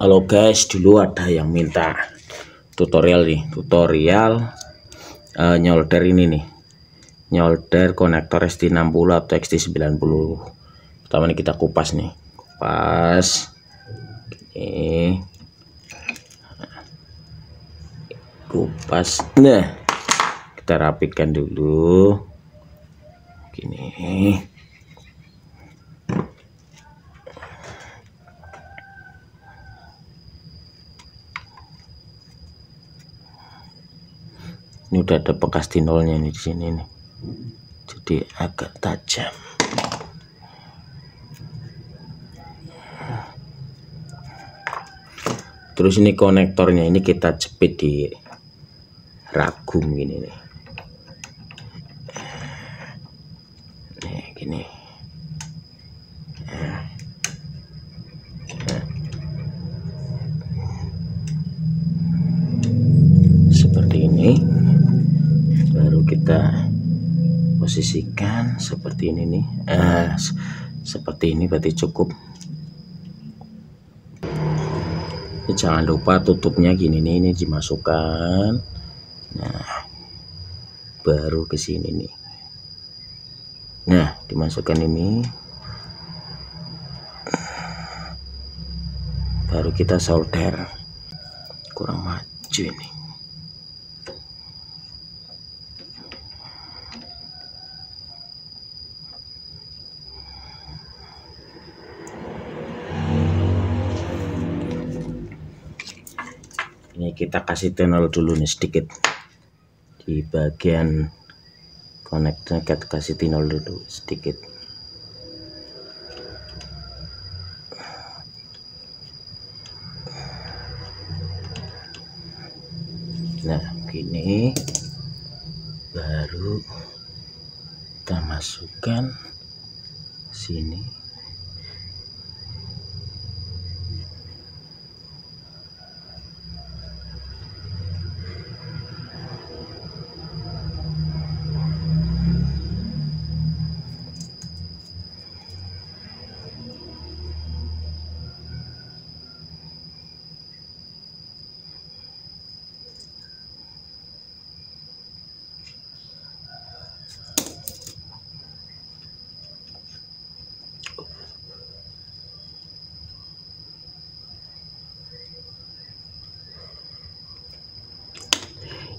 Halo guys, dulu ada yang minta tutorial nih, tutorial uh, nyolder ini nih. Nyolder konektor ST60 atau XT90. Pertama ini kita kupas nih. Kupas. Ini. Kupas. Nah, kita rapikan dulu. Gini. Ini udah ada bekas tinolnya nih di sini nih. Jadi agak tajam. Terus ini konektornya ini kita jepit di ragum gini nih. Nih gini seperti ini kita posisikan seperti ini nih. Eh, seperti ini berarti cukup. Jangan lupa tutupnya gini nih ini dimasukkan. Nah baru ke sini nih. Nah dimasukkan ini. Baru kita solder. Kurang maju ini kita kasih tenol dulu nih sedikit. Di bagian konektornya kita kasih tenol dulu sedikit. Nah gini. Baru kita masukkan sini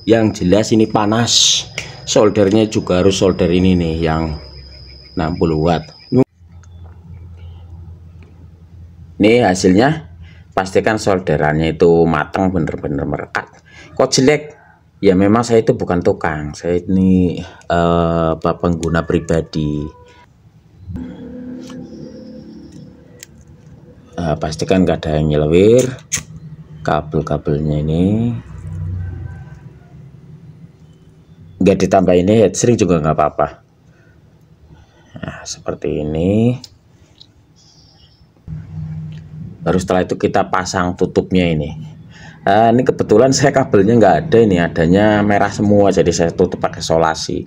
yang jelas ini panas. Soldernya juga harus solder ini nih yang 60 watt. Ini hasilnya pastikan solderannya itu matang bener-bener merekat. Kok jelek? Ya memang saya itu bukan tukang. Saya ini uh, pengguna pribadi. Uh, pastikan gak ada yang nyelewir kabel-kabelnya ini nggak ditambah ini heatsink juga nggak apa-apa. Nah seperti ini. Baru setelah itu kita pasang tutupnya ini. Nah, ini kebetulan saya kabelnya nggak ada ini adanya merah semua jadi saya tutup pakai solasi.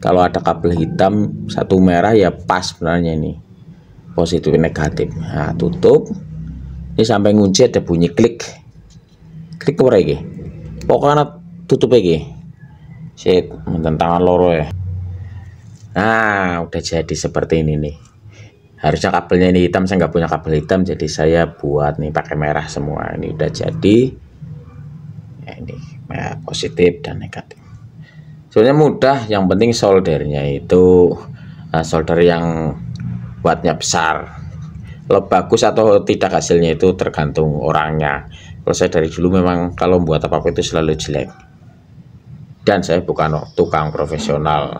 Kalau ada kabel hitam satu merah ya pas sebenarnya ini. Positif negatif. Nah tutup. Ini sampai ngunci ada bunyi klik. Klik apa lagi? Pokoknya tutup lagi Sip, tangan loro ya. Nah, udah jadi seperti ini nih. Harusnya kabelnya ini hitam, saya nggak punya kabel hitam, jadi saya buat nih pakai merah semua. Ini udah jadi. Ya, ini ya, positif dan negatif. Sebenarnya mudah, yang penting soldernya itu uh, solder yang buatnya besar. Kalau bagus atau tidak hasilnya itu tergantung orangnya. Kalau saya dari dulu memang kalau buat apa-apa itu selalu jelek dan saya bukan tukang profesional